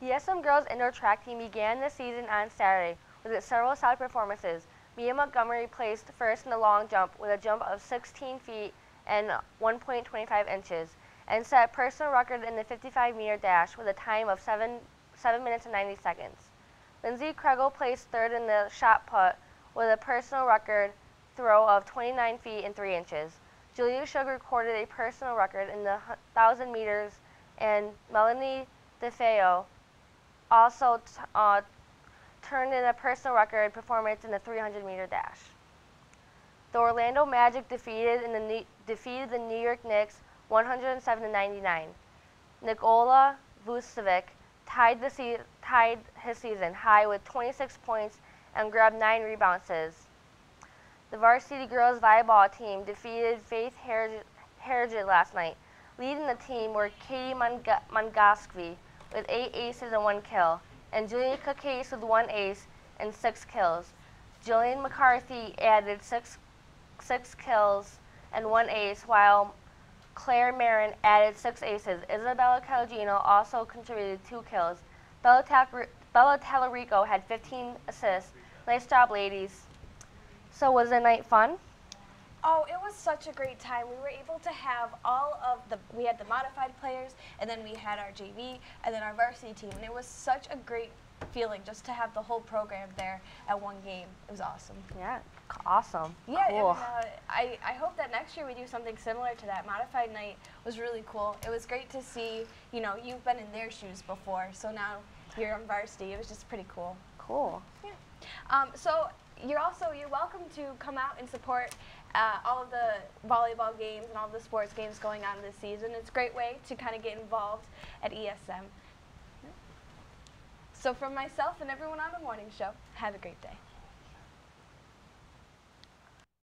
The SM girls indoor track team began the season on Saturday with its several solid performances. Mia Montgomery placed first in the long jump with a jump of 16 feet and 1.25 inches and set a personal record in the 55 meter dash with a time of 7, 7 minutes and 90 seconds. Lindsay Kregel placed third in the shot put with a personal record throw of 29 feet and 3 inches. Julia Shug recorded a personal record in the 1,000 meters, and Melanie DeFeo also uh, turned in a personal record performance in the 300 meter dash. The Orlando Magic defeated, in the, defeated the New York Knicks 107 99. Nikola Vucevic tied, the tied his season high with 26 points and grabbed nine rebounds. The varsity girls volleyball team defeated Faith Heritage last night. Leading the team were Katie Mongoski with eight aces and one kill, and Julia Case with one ace and six kills. Jillian McCarthy added six, six kills and one ace, while Claire Marin added six aces. Isabella Calogino also contributed two kills. Bella, Bella Tallarico had 15 assists. Nice job, ladies. So was the night fun? Oh, it was such a great time. We were able to have all of the, we had the modified players, and then we had our JV, and then our varsity team. And it was such a great feeling just to have the whole program there at one game. It was awesome. Yeah, awesome. Yeah, cool. and, uh, I, I hope that next year we do something similar to that. Modified night was really cool. It was great to see, you know, you've been in their shoes before, so now you're on varsity. It was just pretty cool. Cool. Yeah. Um, so you're also you're welcome to come out and support uh, all of the volleyball games and all the sports games going on this season. It's a great way to kind of get involved at ESM. So from myself and everyone on the morning show, have a great day.